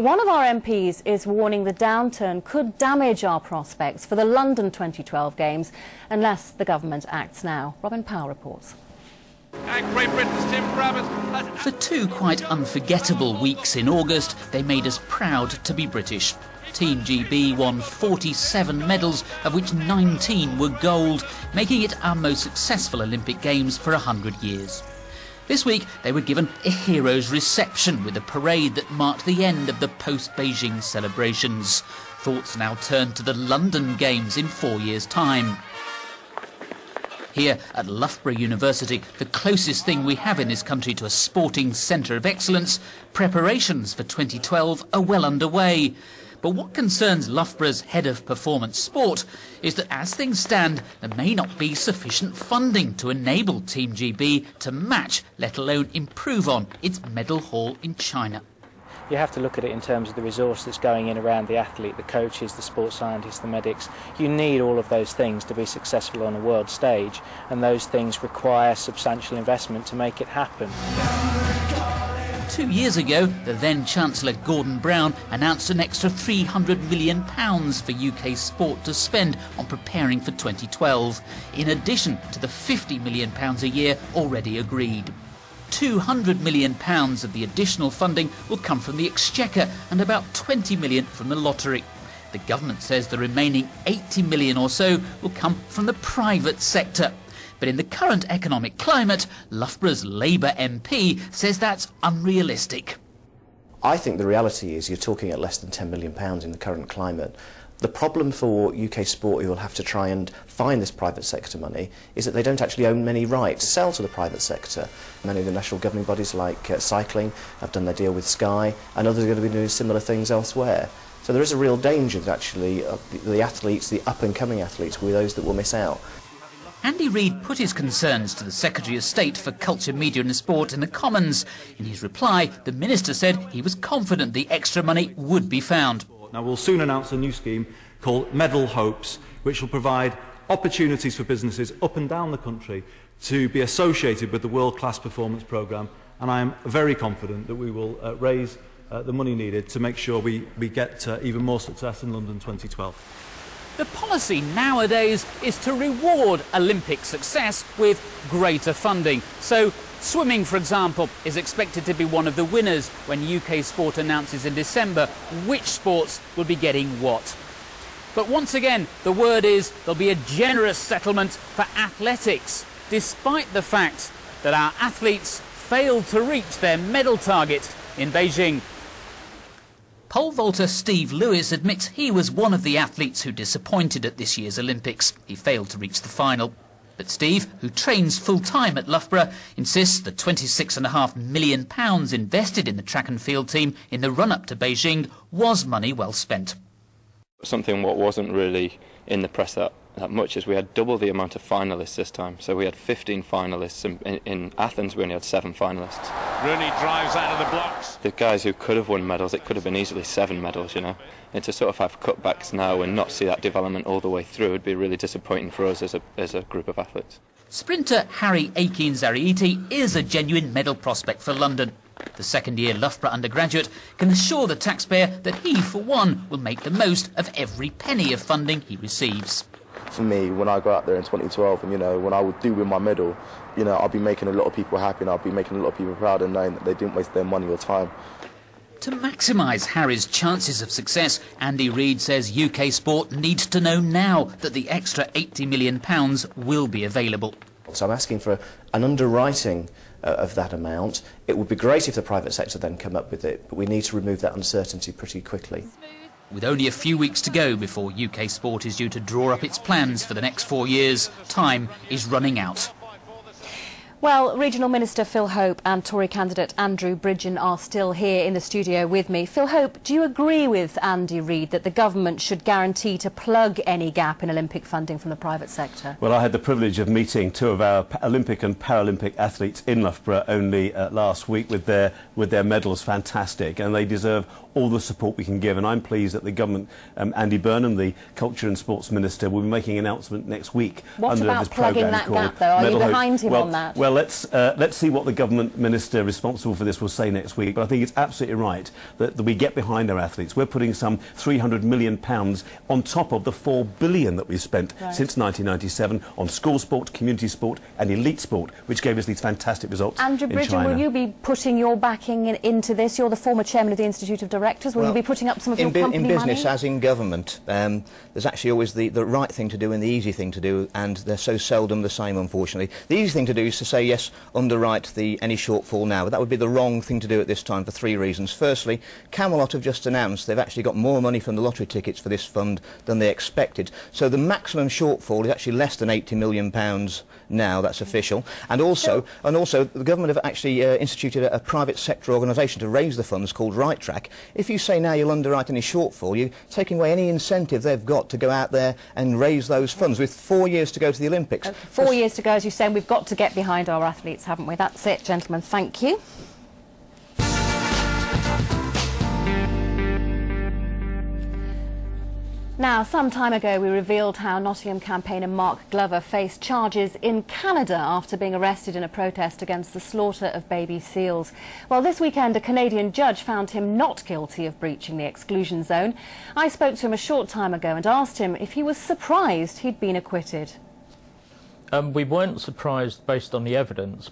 But one of our MPs is warning the downturn could damage our prospects for the London 2012 Games unless the government acts now. Robin Powell reports. For two quite unforgettable weeks in August, they made us proud to be British. Team GB won 47 medals, of which 19 were gold, making it our most successful Olympic Games for 100 years. This week, they were given a hero's reception with a parade that marked the end of the post Beijing celebrations. Thoughts now turn to the London Games in four years' time. Here at Loughborough University, the closest thing we have in this country to a sporting centre of excellence, preparations for 2012 are well underway. But what concerns Loughborough's head of performance sport is that as things stand, there may not be sufficient funding to enable Team GB to match, let alone improve on, its medal haul in China. You have to look at it in terms of the resource that's going in around the athlete, the coaches, the sports scientists, the medics. You need all of those things to be successful on a world stage, and those things require substantial investment to make it happen. Two years ago, the then Chancellor Gordon Brown announced an extra £300 million for UK sport to spend on preparing for 2012, in addition to the £50 million a year already agreed. £200 million of the additional funding will come from the Exchequer and about £20 million from the lottery. The government says the remaining £80 million or so will come from the private sector. But in the current economic climate, Loughborough's Labour MP says that's unrealistic. I think the reality is you're talking at less than £10 million in the current climate. The problem for UK sport, who will have to try and find this private sector money, is that they don't actually own many rights to sell to the private sector. Many of the national governing bodies, like uh, cycling, have done their deal with Sky, and others are going to be doing similar things elsewhere. So there is a real danger that actually uh, the, the athletes, the up-and-coming athletes, will be those that will miss out. Andy Reed put his concerns to the Secretary of State for Culture, Media and Sport in the Commons. In his reply, the Minister said he was confident the extra money would be found. Now, we'll soon announce a new scheme called Medal Hopes, which will provide opportunities for businesses up and down the country to be associated with the World Class Performance Programme. And I am very confident that we will uh, raise uh, the money needed to make sure we, we get uh, even more success in London 2012. The policy nowadays is to reward Olympic success with greater funding. So swimming, for example, is expected to be one of the winners when UK Sport announces in December which sports will be getting what. But once again, the word is there'll be a generous settlement for athletics, despite the fact that our athletes failed to reach their medal target in Beijing. Pole vaulter Steve Lewis admits he was one of the athletes who disappointed at this year's Olympics. He failed to reach the final. But Steve, who trains full-time at Loughborough, insists the £26.5 million invested in the track and field team in the run-up to Beijing was money well spent. Something what wasn't really in the press that that much as we had double the amount of finalists this time. So we had 15 finalists. In, in, in, Athens, we only had seven finalists. Rooney drives out of the blocks. The guys who could have won medals, it could have been easily seven medals, you know. And to sort of have cutbacks now and not see that development all the way through would be really disappointing for us as a, as a group of athletes. Sprinter Harry Aikines-Aryeetey is a genuine medal prospect for London. The second year Loughborough undergraduate can assure the taxpayer that he, for one, will make the most of every penny of funding he receives for me when I go out there in 2012 and you know when I would do win my medal you know I'll be making a lot of people happy and I'll be making a lot of people proud and knowing that they didn't waste their money or time. To maximise Harry's chances of success, Andy Reed says UK sport needs to know now that the extra £80 million will be available. So I'm asking for an underwriting uh, of that amount. It would be great if the private sector then come up with it, but we need to remove that uncertainty pretty quickly. With only a few weeks to go before UK sport is due to draw up its plans for the next four years, time is running out. Well, Regional Minister Phil Hope and Tory candidate Andrew Bridgen are still here in the studio with me. Phil Hope, do you agree with Andy Reed that the government should guarantee to plug any gap in Olympic funding from the private sector? Well, I had the privilege of meeting two of our Olympic and Paralympic athletes in Loughborough only uh, last week with their, with their medals fantastic, and they deserve all the support we can give. And I'm pleased that the government, um, Andy Burnham, the Culture and Sports Minister, will be making an announcement next week What under about this plugging that gap, though? Are you Medal behind him well, on that? Well, let's, uh, let's see what the government minister responsible for this will say next week. But I think it's absolutely right that, that we get behind our athletes. We're putting some 300 million pounds on top of the £4 billion that we've spent Right. since 1997 on school sport, community sport and elite sport, which gave us these fantastic results Andrew in Bridgen, China. will you be putting your backing in, into this? You're the former chairman of the Institute of Directors. Will you be putting up some of in, your bu- company in business, money? as in government, um, there's actually always the, the right thing to do and the easy thing to do, and they're so seldom the same, unfortunately. The easy thing to do is to say, yes, underwrite the, any shortfall now, but that would be the wrong thing to do at this time for three reasons. Firstly, Camelot have just announced they've actually got more money from the lottery tickets for this fund than they expected. So the maximum shortfall is actually less than £80 million pounds now, that's official. And also, and also the government have actually uh, instituted a, a private sector organisation to raise the funds called Right Track. If you say now you'll underwrite any shortfall, you're taking away any incentive they've got to go out there and raise those funds with four years to go to the Olympics. Four years to go, as you say, and we've got to get behind our athletes, haven't we? That's it, gentlemen. Thank you. Now, some time ago, we revealed how Nottingham campaigner Mark Glover faced charges in Canada after being arrested in a protest against the slaughter of baby seals. Well, this weekend, a Canadian judge found him not guilty of breaching the exclusion zone. I spoke to him a short time ago and asked him if he was surprised he'd been acquitted. Um, we weren't surprised based on the evidence,